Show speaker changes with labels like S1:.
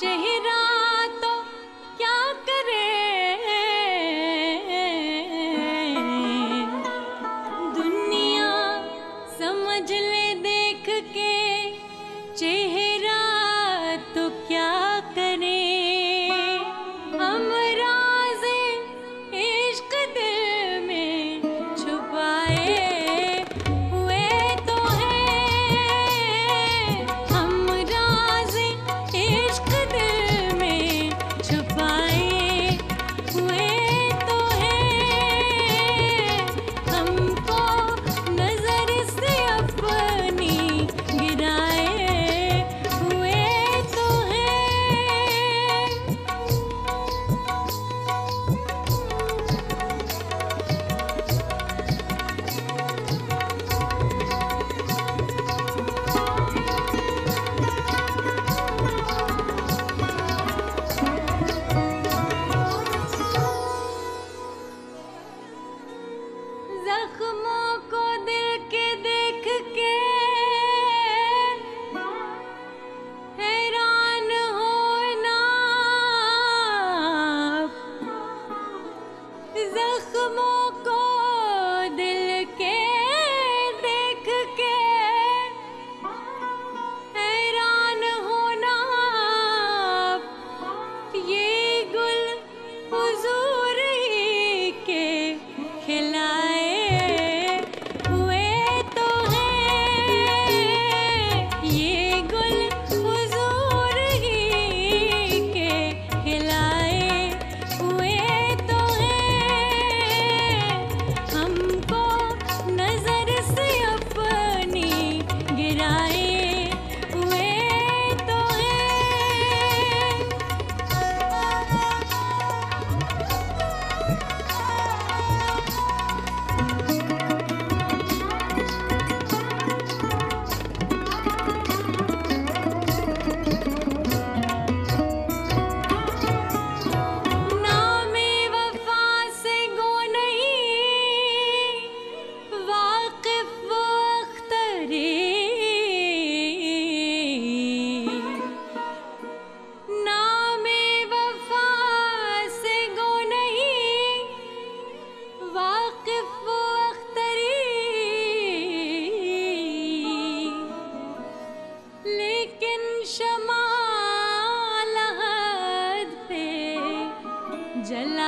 S1: চেহে जख्मों को جلا